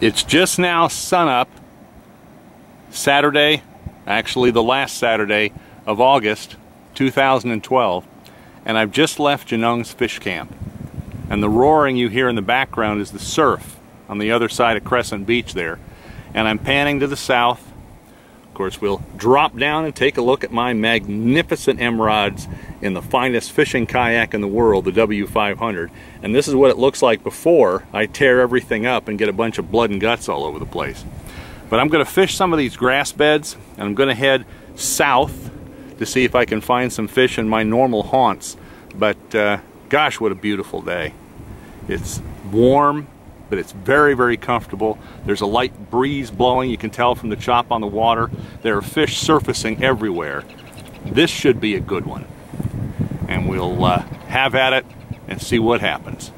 It's just now sunup, Saturday, actually the last Saturday of August 2012, and I've just left Genung's fish camp. And the roaring you hear in the background is the surf on the other side of Crescent Beach there. And I'm panning to the south. Course, we'll drop down and take a look at my magnificent Emmrods in the finest fishing kayak in the world, the W500. And this is what it looks like before I tear everything up and get a bunch of blood and guts all over the place. But I'm going to fish some of these grass beds and I'm going to head south to see if I can find some fish in my normal haunts. But uh, gosh, what a beautiful day. It's warm, but it's very, very comfortable. There's a light breeze blowing. You can tell from the chop on the water. There are fish surfacing everywhere. This should be a good one and we'll uh, have at it and see what happens.